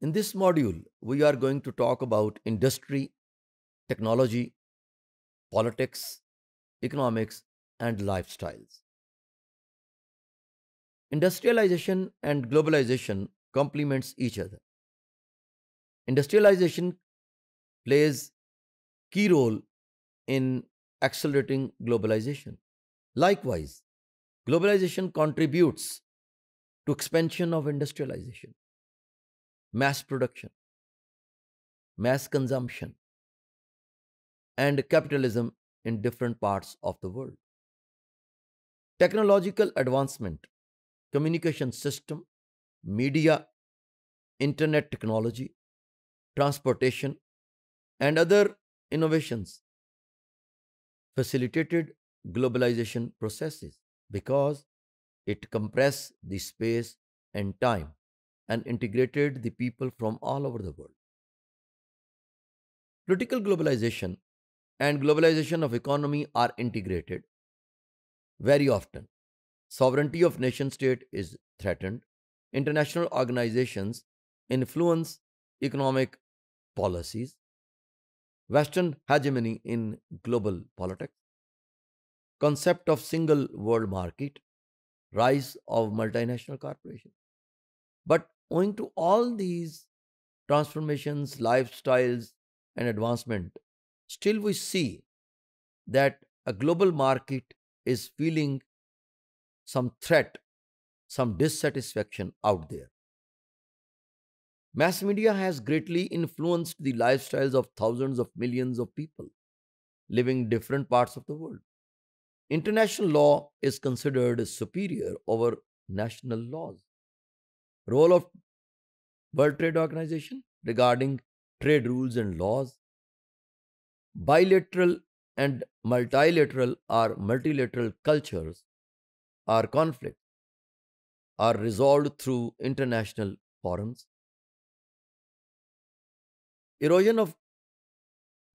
In this module, we are going to talk about industry, technology, politics, economics, and lifestyles. Industrialization and globalization complements each other. Industrialization plays key role in accelerating globalization. Likewise, globalization contributes to expansion of industrialization, mass production, mass consumption, and capitalism in different parts of the world. Technological advancement, communication system, media, internet technology, transportation, and other innovations facilitated globalization processes because it compressed the space and time and integrated the people from all over the world. Political globalization and globalization of economy are integrated very often. Sovereignty of nation state is threatened. International organizations influence economic policies. Western hegemony in global politics. Concept of single world market. Rise of multinational corporations. But owing to all these transformations, lifestyles, and advancement, still we see that a global market is feeling some threat, some dissatisfaction out there. Mass media has greatly influenced the lifestyles of thousands of millions of people living in different parts of the world. International law is considered superior over national laws. Role of World Trade Organization regarding trade rules and laws bilateral and multilateral or multilateral cultures or conflicts are resolved through international forums. Erosion of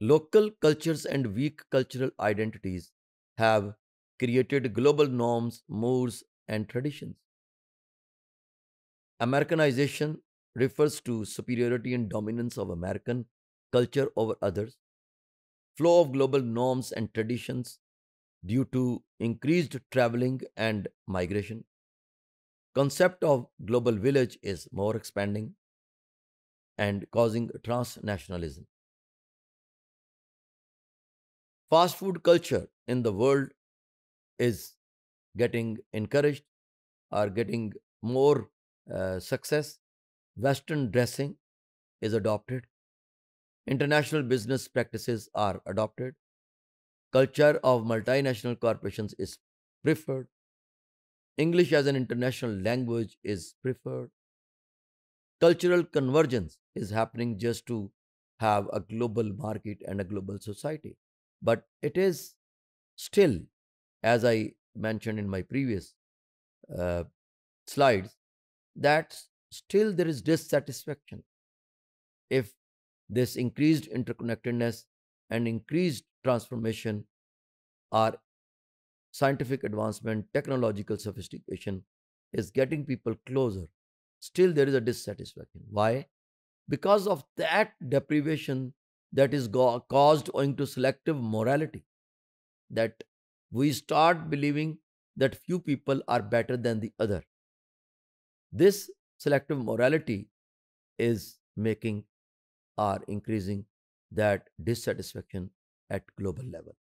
local cultures and weak cultural identities have created global norms, mores, and traditions. Americanization refers to superiority and dominance of American culture over others flow of global norms and traditions due to increased traveling and migration. Concept of global village is more expanding and causing transnationalism. Fast food culture in the world is getting encouraged or getting more uh, success. Western dressing is adopted International business practices are adopted. Culture of multinational corporations is preferred. English as an international language is preferred. Cultural convergence is happening just to have a global market and a global society. But it is still, as I mentioned in my previous uh, slides, that still there is dissatisfaction. If this increased interconnectedness and increased transformation our scientific advancement, technological sophistication is getting people closer. Still, there is a dissatisfaction. Why? Because of that deprivation that is caused owing to selective morality. That we start believing that few people are better than the other. This selective morality is making or increasing that dissatisfaction at global level.